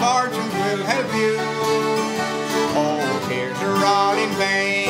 fortune will help you. Oh, tears are all in vain.